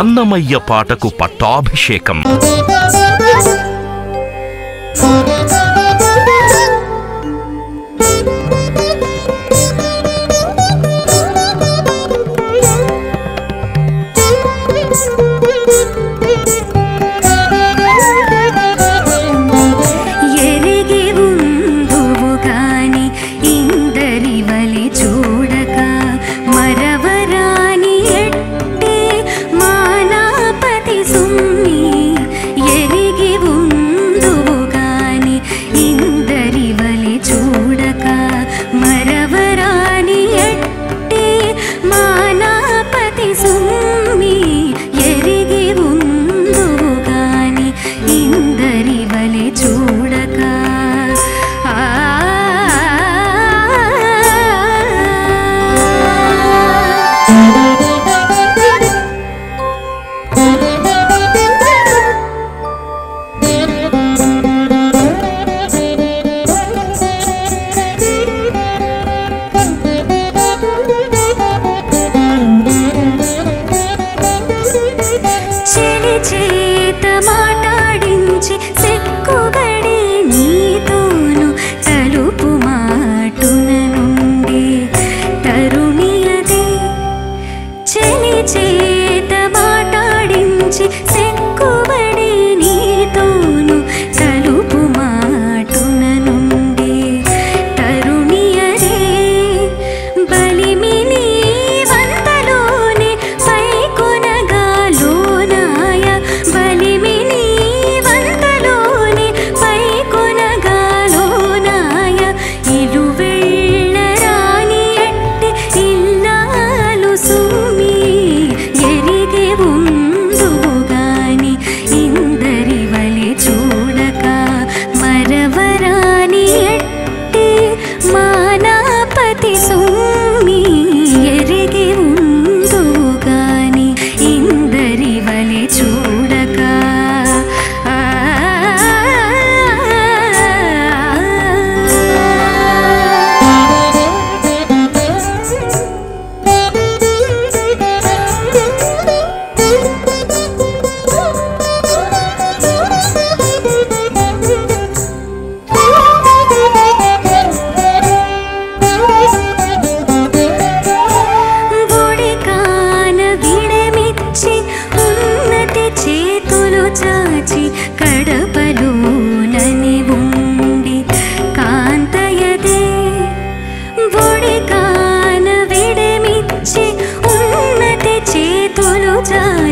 అన్నమయ్య పాటకు పట్టాభిషేకం. to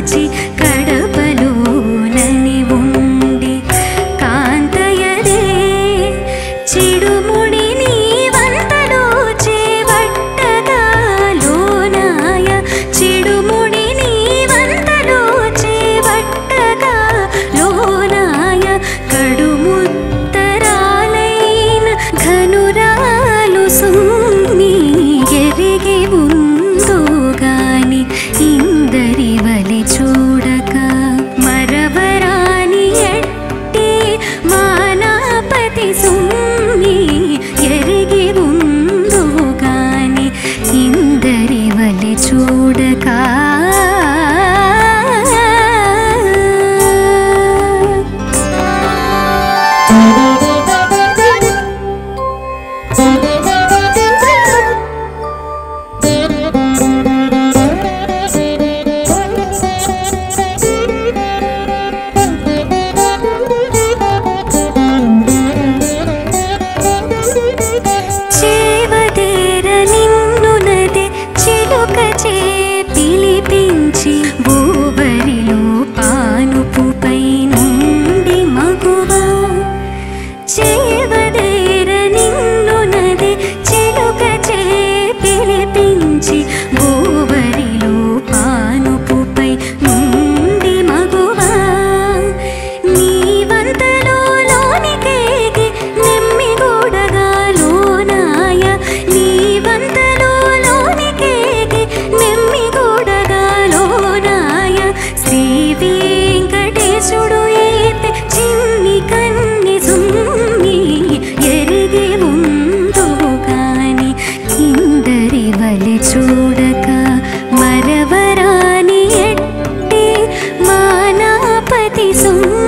记 rừng